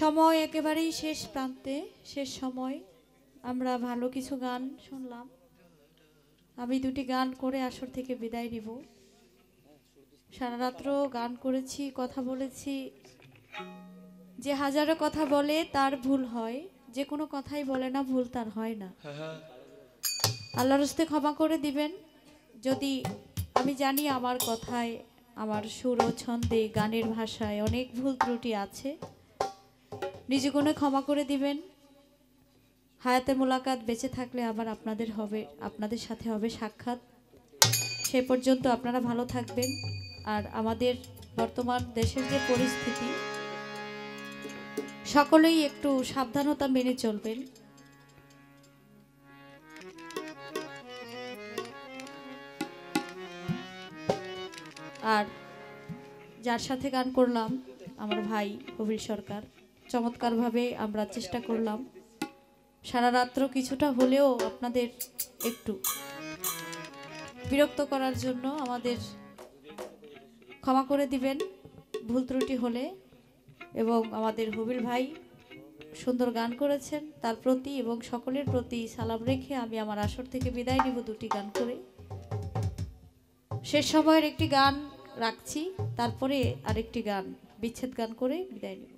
সময় একেবারেই শেষ প্রান্তে, শেষ সময়। আমরা ভালো কিছু গান শুনলাম। আমি দুটি গান করে আসর থেকে বিদায় নিব। সারা রাত্র গান করেছি, কথা বলেছি। যে হাজারো কথা বলে তার ভুল হয়, যে কোনো কথাই বলে না, ভুল তার হয় না। আল্লাহর হস্তে ক্ষমা করে দিবেন। যদি আমি জানি আমার কথায়, আমার সুর ও ছন্দে, গানের ভাষায় অনেক ভুল ত্রুটি আছে। নিজে কোনো ক্ষমা করে দিবেন। হায়াতে মোলাকাত বেঁচে থাকলে আবার আপনাদের হবে, আপনাদের সাথে হবে সাক্ষাৎ। সে পর্যন্ত আপনারা ভালো থাকবেন। আর আমাদের বর্তমান দেশের যে পরিস্থিতি, সকলেই একটু সাবধানতা মেনে চলবেন। আর যার সাথে গান করলাম, আমার ভাই কবির সরকার। চমৎকারভাবে আমরা চেষ্টা করলাম। সারা রাত্র কিছুটা হলেও আপনাদের একটু বিরক্ত করার জন্য আমাদের ক্ষমা করে দিবেন, ভুল ত্রুটি হলে। এবং আমাদের হবিল ভাই সুন্দর গান করেছেন, তার প্রতি এবং সকলের প্রতি সালাম রেখে আমি আমার আসর থেকে বিদায় নিব দুটি গান করে। শেষ সময়ের একটি গান রাখছি, তারপরে আরেকটি গান, বিচ্ছেদ গান করে বিদায় নেব।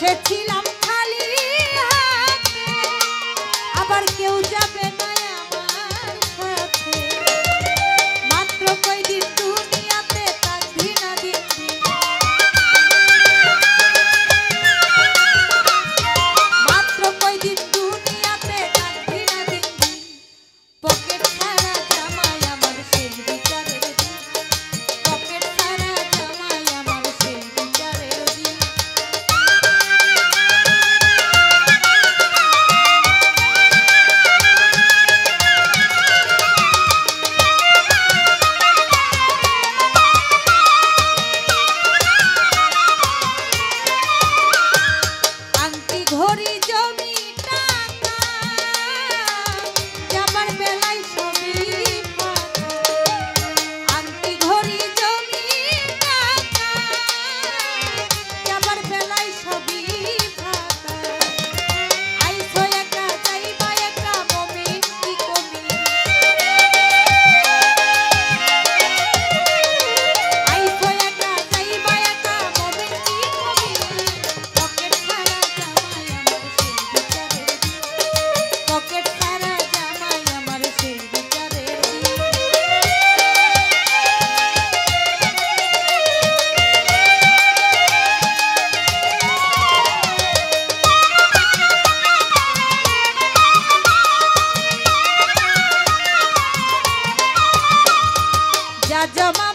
এসেছিলাম খালি আবার কেউ যাবে রাজা